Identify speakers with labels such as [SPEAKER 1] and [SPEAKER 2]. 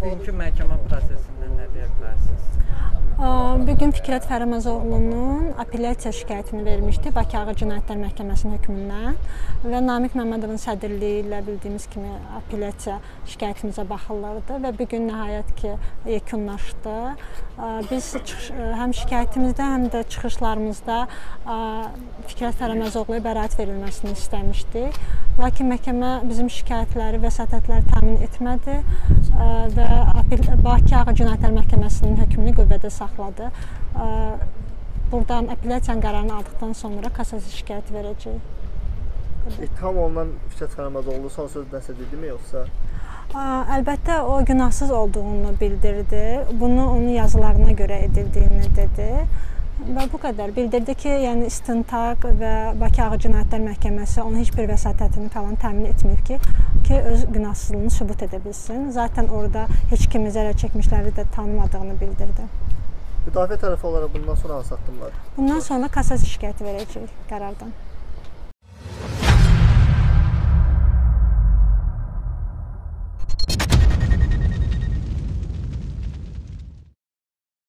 [SPEAKER 1] bugünkü məhkəmə prosesindən nə deyə bilərsiniz?
[SPEAKER 2] Bu gün Fikrət Fərəməzoğlunun apellyasiya şikayətini vermişdi Bakı Ağır Cinayətlər Məhkəməsinin hökmündən və Namiq Məmmədovun sədrliyi ilə bildiyimiz kimi apellyasiya şikayətimizə baxılırdı və bu gün nəhayət ki yekunlaşdı. Biz çıxış, həm şikayətimizdə, həm də çıxışlarımızda Fikrət Fərəməzoğluya bəraət verilməsini istəmişdik. Lakin məhkəmə bizim şikayətləri, vəsatətləri təmin etmədi və Bakı Ağır Cinayətlər Məhkəməsinin hökmünü qüvvədə saxladı. Burdan apellyasiyanın qərarını aldıqdan sonra kassasiya şikayət verəcəyik.
[SPEAKER 3] İttiham olunan Fikrət Fərəməzoğlu son söz nəsə dedimi yoxsa?
[SPEAKER 2] Əlbəttə o günahsız olduğunu bildirdi. Bunu onun yazılarına görə edildiyini dedi. Və bu qədər. Bildirdi ki, yəni istintaq və Bakı Ağır Cinayətlər Məhkəməsi onun heç bir vəsatətini falan təmin etmir ki, ki öz günahsızlığını sübut edə bilsin. Zaten orada heç kimi zərər çəkmişləri də tanımadığını bildirdi.
[SPEAKER 3] Müdafiə tərəfi olaraq bundan sonra hansı addımlar?
[SPEAKER 2] Bundan sonra kassasiya şikayəti verəcəyik qərardan.